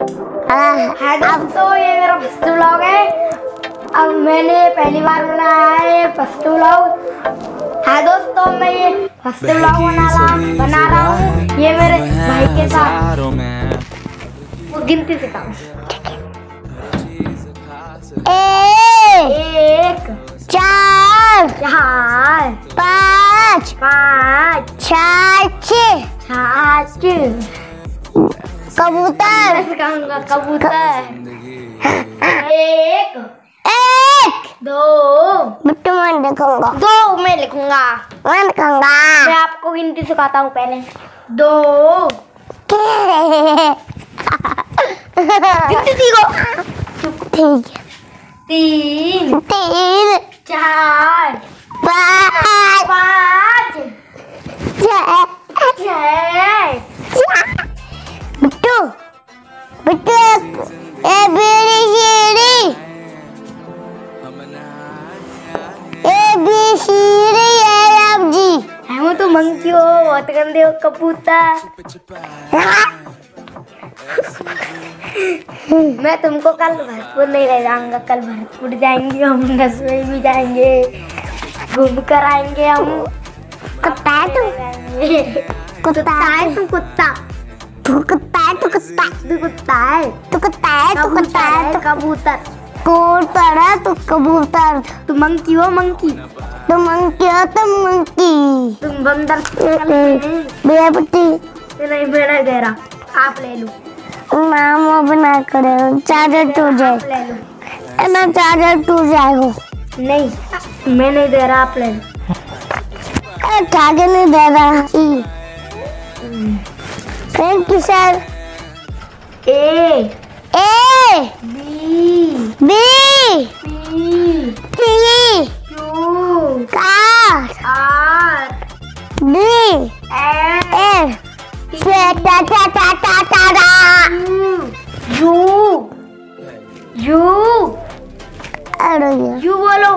हाय दोस्तों ये मेरा फ़र्स्ट व्लॉग है। अब मैंने पहली बार बनाया है फ़र्स्ट व्लॉग हाय दोस्तों मैं ये फ़र्स्ट व्लॉग बना रहा बना रहा हूँ। ये मेरे भाई के साथ। वो गिनती सिखाऊं। एक चार चार पाँच पाँच छः सात कबूतर। कबूतर। एक एक। दो। बिट्टू मैं देखूँगा। दो मैं लिखूँगा। मैं देखूँगा। मैं आपको गिनती सिखाता हूँ पहले। दो। गिनती सीखो। ठीक। है तीन। तीन। चार। पाँच। पाँच। A B C D A F G. है वो तो मंकी हो बहुत गंदे हो कबूतर। मैं तुमको कल भरतपुर नहीं ले जाऊँगा कल भरतपुर जाएँगे हम नसवे भी जाएँगे घूम कर आएँगे हम। कुत्ता है तू। कुत्ता है तू कुत्ता? तू कुत्ता है तू कुत्ता? तू कुत्ता है तू कुत्ता है तू कुत्ता है। कबूतर। कबूतर है तू कबूतर। तू मंकी हो मंकी? तू मंकी हो तू मंकी। तुम बंदर भैया पट्टी नहीं? मैं नहीं दे रहा आप ले लो। नाम वो बना करे चार्जर टूट जाए। ले लो। ना चार्जर टूट जाएगा नहीं मैं नहीं दे रहा आप ले लो। चार्जर नहीं दे रहा thank you sir A. A. B C T Q car R D F A टा टा टा टा टा टा यू यू अरे यू बोलो।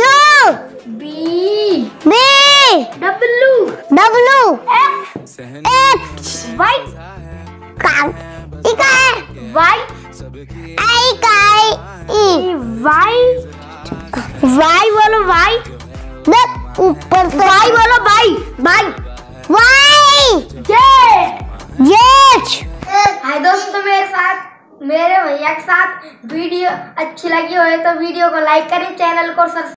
U B B W W X X Y car इकाई वाई आई काई ई वाई वाई बोलो वाई दब ऊपर से वाई बोलो वाई वाई वाई जेड येच हाय दोस्तों मेरे साथ मेरे भैया के साथ वीडियो अच्छी लगी हो तो वीडियो को लाइक करें चैनल को सब्सक्राइब